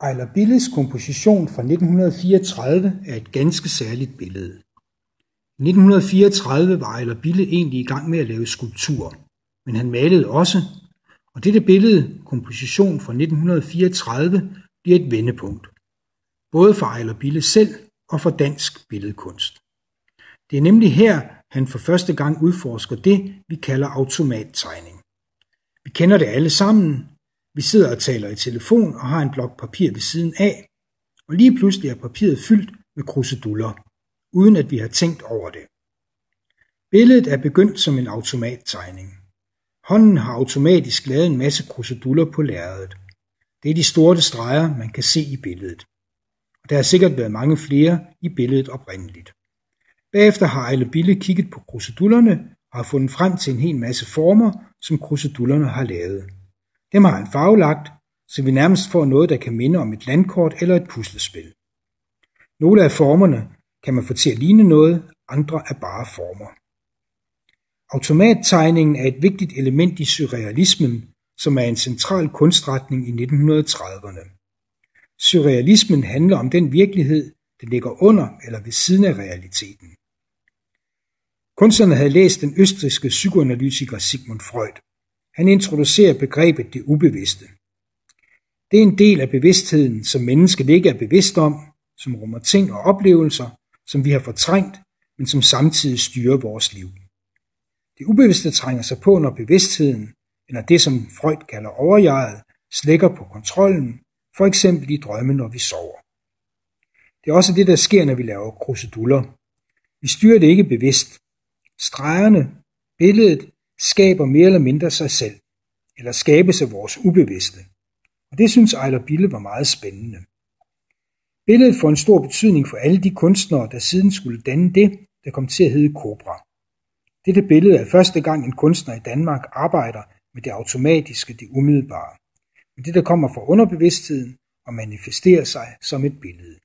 Ejler Billes komposition fra 1934 er et ganske særligt billede. I 1934 var Ejler Bille egentlig i gang med at lave skulptur, men han malede også, og dette billede, komposition fra 1934, bliver et vendepunkt. Både for Ejler Bille selv og for dansk billedkunst. Det er nemlig her, han for første gang udforsker det, vi kalder automattegning. Vi kender det alle sammen, vi sidder og taler i telefon og har en blok papir ved siden af, og lige pludselig er papiret fyldt med kruseduller, uden at vi har tænkt over det. Billedet er begyndt som en automattegning. Hånden har automatisk lavet en masse kruseduller på lærredet. Det er de store streger, man kan se i billedet. Og der har sikkert været mange flere i billedet oprindeligt. Bagefter har Ejle Bille kigget på krusedullerne og har fundet frem til en hel masse former, som krusedullerne har lavet. Dem har han farvelagt, så vi nærmest får noget, der kan minde om et landkort eller et puslespil. Nogle af formerne kan man få til at ligne noget, andre er bare former. Automattegningen er et vigtigt element i surrealismen, som er en central kunstretning i 1930'erne. Surrealismen handler om den virkelighed, der ligger under eller ved siden af realiteten. Kunstnerne havde læst den østrigske psykoanalytiker Sigmund Freud. Han introducerer begrebet det ubevidste. Det er en del af bevidstheden, som mennesket ikke er bevidst om, som rummer ting og oplevelser, som vi har fortrængt, men som samtidig styrer vores liv. Det ubevidste trænger sig på, når bevidstheden, eller det som Freud kalder overjeget, slækker på kontrollen, for eksempel i drømme, når vi sover. Det er også det, der sker, når vi laver kruseduller. Vi styrer det ikke bevidst. Stregerne, billedet, skaber mere eller mindre sig selv, eller skabes af vores ubevidste. Og det synes Ejler Bille var meget spændende. Billedet får en stor betydning for alle de kunstnere, der siden skulle danne det, der kom til at hedde Cobra. Dette billede er første gang en kunstner i Danmark arbejder med det automatiske, det umiddelbare. Med det, der kommer fra underbevidstheden og manifesterer sig som et billede.